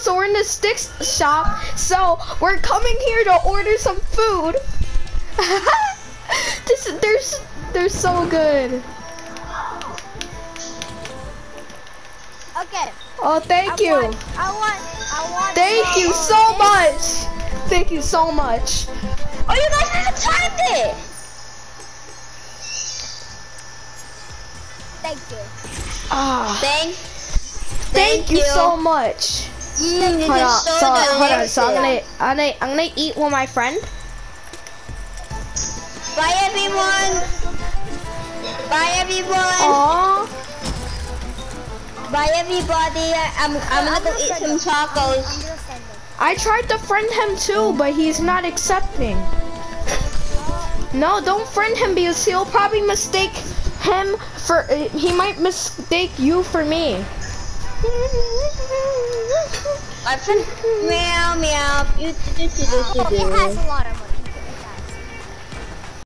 so we're in the sticks shop. So we're coming here to order some food. this they're they're so good. Okay. Oh, thank I you. Want, I want. I want. Thank you so much. Thank you so much. Oh, you guys haven't timed it. Thank you. Ah, Thank. thank you so much. Mm, Hold on, so hold on. So I'm gonna, I'm gonna, I'm gonna eat with my friend. Bye everyone. Bye everyone. Aww. Bye everybody. I'm I'm gonna go eat some tacos. I'm gonna send it. I tried to friend him too, but he's not accepting. No, don't friend him because he'll probably mistake him for. Uh, he might mistake you for me. Friend. Meow meow. Oh, it has a lot of